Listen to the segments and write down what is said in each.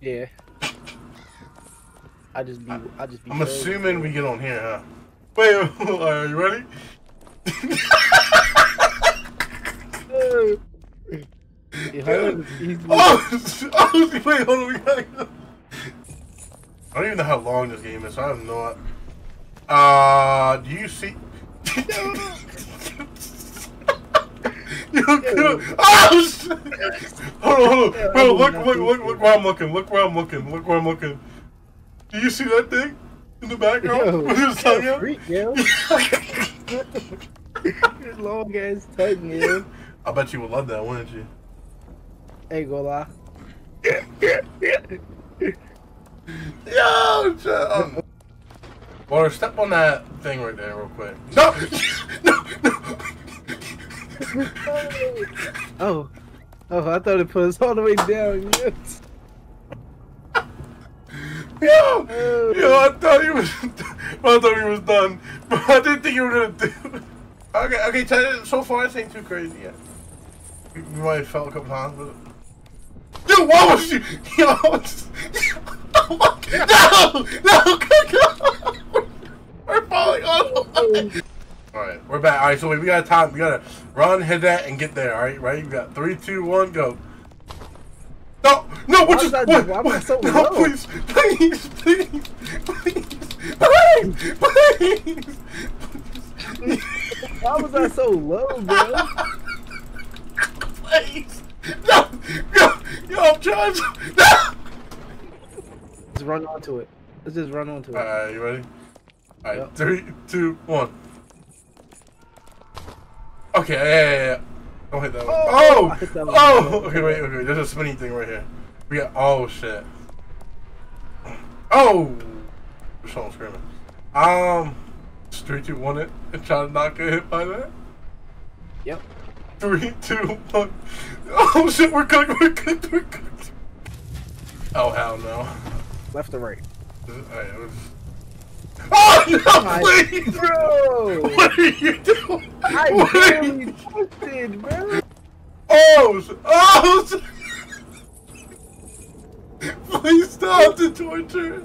Yeah. I just be. I just be. I'm trolling. assuming we get on here, huh? Wait, are you ready? Yeah, hold on, he's- Oh, oh, wait, hold on, we gotta go. I don't even know how long this game is, so I have no idea. Uh, do you see? Yo, yo, oh, shit. Hold on, hold on. Bro, look, look, look, look where I'm looking. Look where I'm looking. Look where I'm looking. Do you see that thing in the background? Yo, his tongue out? freak, yo. Your long ass tongue, yo. I bet you would love that, wouldn't you? Ain't gonna lie. Yo, shut up. Water, step on that thing right there real quick. No! no! No! Oh. Oh, I thought it put us all the way down. Yes. Yo! Yo, I thought he was I thought he was done. But I didn't think you were gonna do it. Okay, okay, you, so far this ain't too crazy yet. We might have felt a couple times, but Yo, what was you? Yo, oh no! No! Go, go! We're falling on Alright, we're back. Alright, so wait, we got time. We gotta run, hit that, and get there. Alright, right? We got three, two, one, go. No, no, what Why just, was I- what, why what, so no, low? please, please, please, please, please, please, Why was I so low, bro? please, no, yo, yo, I'm trying to, no. Let's run onto it. Let's just run onto it. Alright, you ready? Alright, Yep. three, two, one. Okay, yeah, yeah, yeah. Don't hit that one. Oh, Oh! That one. Oh! Okay, wait, okay. There's a spinning thing right here. We got. Oh, shit. Oh! Someone screaming. Um. Three, two, one it and try to not get hit by that. Yep. Three, two, one. Oh, shit, we're cooked, we're cooked, we're cooked. Oh, hell no. Left or right? Alright, it was... Oh, no, please! Bro! What are you doing? I barely you... bro! Oh! Oh! Please stop the torture.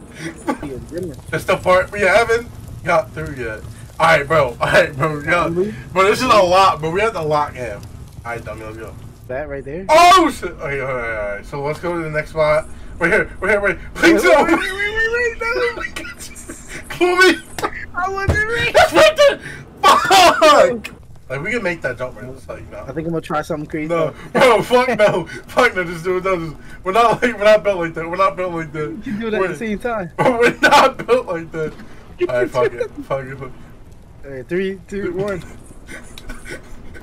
That's the part we haven't got through yet. Alright, bro. Alright, bro. Yeah. Bro, this is a lot, but we have to lock in. Alright, dummy, let's go. That right there? Oh, shit. Okay, alright, alright. So let's go to the next spot. We're here. We're here. Wait. Please Wait, don't. wait, wait, wait, wait, Come on, me. I wasn't ready! That's right there. Fuck. Like, we can make that jump right. It's like, no. I think I'm gonna try something crazy. No, bro, fuck no, fuck no, just do it. No, just, we're not like we're not built like that. We're not built like that. You can do it at we're, the same time. We're not built like that. Alright, fuck it, fuck it. Fuck Alright, three, two, one.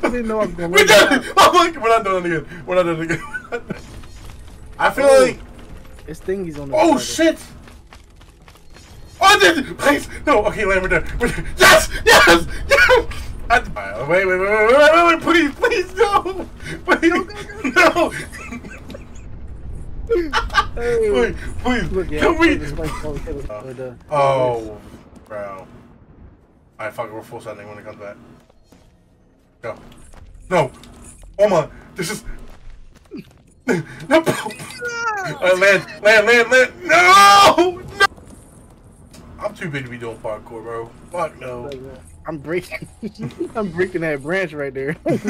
I didn't know I was gonna it. We did it. Oh my, we're not doing it again. We're not doing it again. I feel Oh. like. It's thingies on the Oh side. shit. Oh, I did. Please, no. Okay, Lamb, we're there. Yes, yes, yes. I, Alright, wait, wait, wait, wait, wait, wait, wait, please, please, no, please, no. Hey. Wait, please, Look, yeah, can we? this might probably hit us with the- Oh, bro. Alright, fuck it, we're full sending when it comes back. Go. No. Oh my, this is. No. Alright, land, land, land, land. No! No! I'm too big to be doing parkour, bro. Fuck no. I'm breaking. I'm breaking that branch right there. Bro,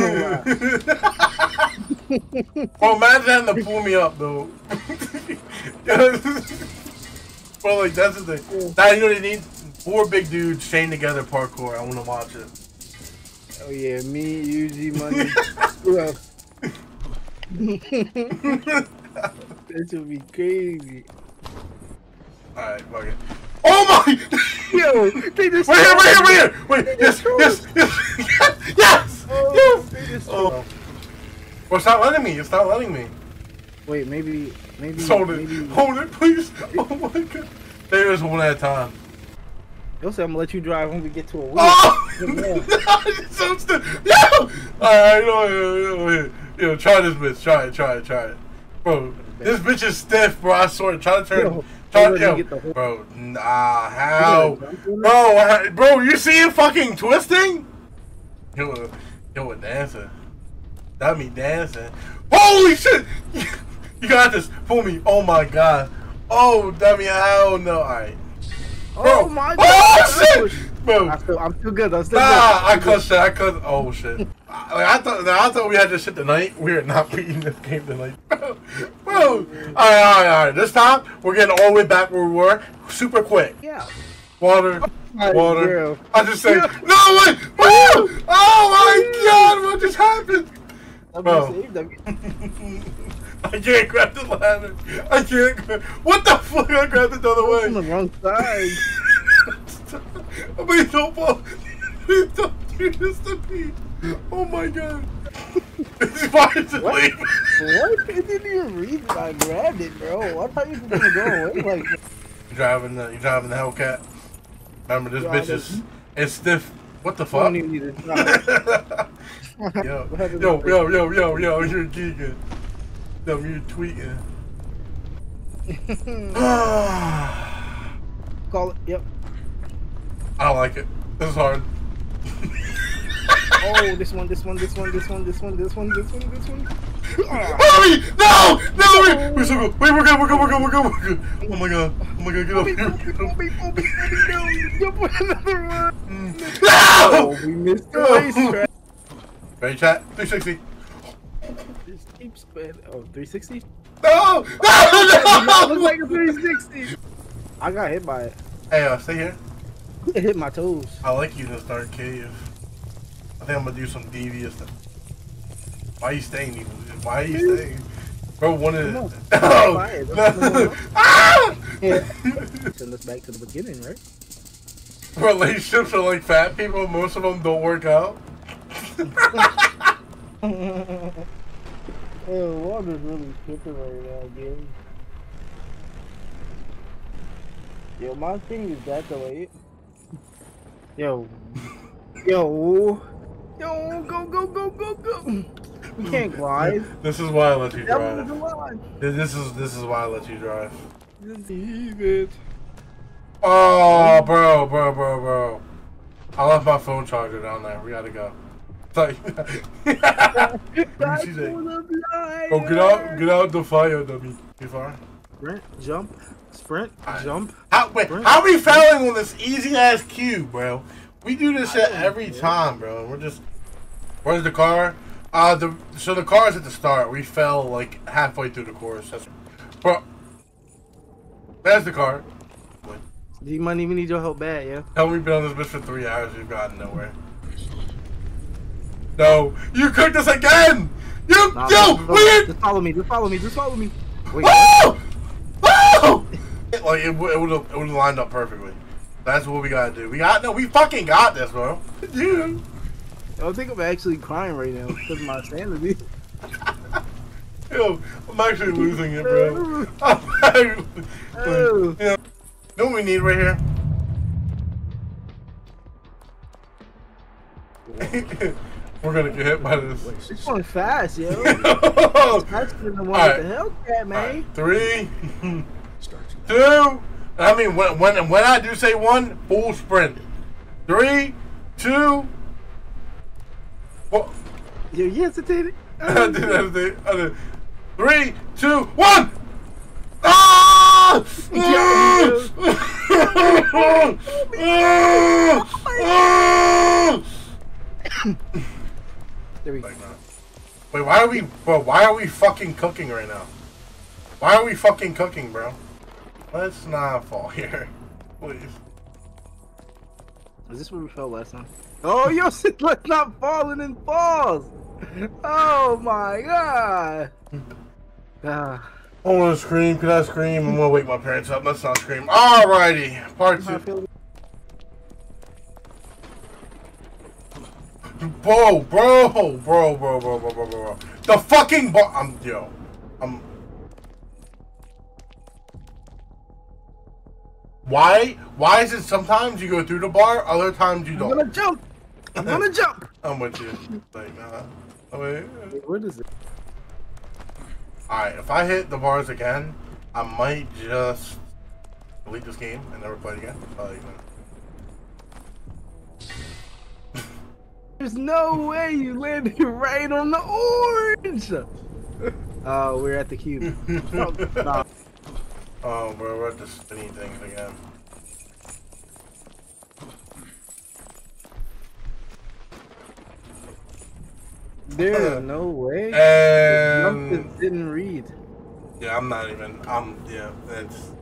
oh, imagine having to pull me up, though. Bro, like, that's the thing. Now, you know what they need? Four big dudes chained together parkour. I want to watch it. oh yeah, me, G Money. Who else? This would be crazy. Alright, fuck it. Oh my! Yo, they just Wait here, wait here, wait here! Wait, yes, yes, yes, yes, yes! Oh, yes! Oh. Well, it's not letting me, it's not letting me. Wait, maybe, maybe, hold it, maybe. hold it, please. Oh my god. There is one at a time. Yo, say I'm gonna let you drive when we get to a wheel. Oh! So stupid. No! Alright, yo, yo, yo, yo, yo, try this bitch, try it, try it, try it. Bro, this bitch is stiff, bro, I swear. Try to turn, Yo, Fuck Bro, nah, how? Bro, bro, you see him fucking twisting? He was, he was dancing. That me dancing. Holy shit! you got this for me. Oh my god. Oh, dummy, I don't know. Alright. Oh my oh, god. Oh shit! Bro. I'm still, I'm still good. I'm still Nah, I good. clutched that. I clutched. Oh shit! Like, I thought, I thought we had this shit tonight. We are not beating this game tonight, bro. Bro, all right, all right, all right. This time we're getting all the way back where we were, super quick. Yeah. Water, oh, my water. girl. I just say, no way! Bro! Oh my god! What just happened? I'm Bro. gonna save them. I can't grab the ladder. I can't. Grab, what the fuck? I grabbed it the other way. On the wrong side. Please don't fall. Please don't do this to me. Oh my god. It's fine to What? leave. What? It didn't even read that I grabbed it, bro. I thought you were gonna go away like that. You driving the you're driving the Hellcat? Remember this Yeah, bitch I is it's stiff. What the I fuck? don't even need to try. yo, yo, yo, yo, yo, yo, you're geeking. Yo, you're tweeting. Ah. Call it. Yep. Don't like it. This is hard. Oh, this one, this one, this one, this one, this one, this one, this one, this one. Hurry! No! No! Wait, we're so good. Wait, we're good. We're good. We're good. We're good. We're good. Oh my god. Oh my god. Get up here. Bobby. Bobby, Bobby, Bobby, no. You put another one. Mm. Oh, No! we missed the racetrack. Ready, chat? 360. Just keep spin. Oh, 360? No! That No! looks like a 360. I got hit by it. Hey, uh, stay here. It hit my toes. I like you in this dark cave. I think I'm gonna do some devious stuff. Why are you staying, evil? Why are you staying? Bro, one of the. Oh! No! ah! Yeah. Send us back to the beginning, right? Relationships are like fat people, most of them don't work out. Oh, water's really tripping right now, dude. Yo, my thing is that delayed. Yo. Yo. Yo, go, go, go, go, go. We can't glide. This is why I let you drive. This is this is why I let you drive. Leave it. Oh, bro, bro, bro, bro. I left my phone charger down there. We gotta go. It's like, Let me That's see that. for the liar. Oh, get out, get out the fire, dummy. You far? Sprint, jump, sprint, Alright. jump. How, wait, Right. how are we failing on this easy ass cube, bro? We do this shit every time, bro. We're just. Where's the car? Uh, the so the car's at the start. We fell like halfway through the course. That's, bro. There's the car. You might even need your help bad, yeah. Hell, we've been on this bitch for three hours. We've gotten nowhere. No, you cooked us again. You, Nah, yo, just- weird. Just follow me, just follow me, just follow me. Wait. Oh! Like it, would- it would have it would have lined up perfectly. That's what we gotta do. We got no. We fucking got this, bro. Dude. I think I'm actually crying right now because of my sanity. Yo, I'm actually losing it, bro. I'm actually, Oh. you know, know what we need right here? We're gonna get hit by this. It's going fast, yo. That's the one with the Hellcat, man. right, three, two. I mean, when when when I do say one, full sprint. Three, two. Yo, you hesitated? I did that. thing. I did. Three, two, one. Ah! There we go. Wait, why are we, bro? Why are we fucking cooking right now? Why are we fucking cooking, bro? Let's not fall here, please. Is this where we fell last time? Oh, yo, let's not falling in falls. Oh my god. Ah, I want to scream. Can I scream? I'm gonna wake my parents up. Let's not scream. Alrighty, part two. Bro, bro, bro, bro, bro, bro, bro, bro, bro. The fucking bar. I'm yo. I'm. Why? Why is it sometimes you go through the bar, other times you don't? I'm gonna jump. I'm gonna jump. I'm with you. Like, nah. Oh, wait. Wait, What is it? Alright, if I hit the bars again, I might just delete this game and never play it again. Probably gonna- There's no way you landed right on the orange. Uh, we're at the cube. oh, nah. Oh, bro, we're at the spinny things again. There's no way. And Something didn't read. yeah, I'm not even. I'm yeah. That's